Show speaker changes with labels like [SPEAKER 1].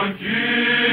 [SPEAKER 1] Contigo.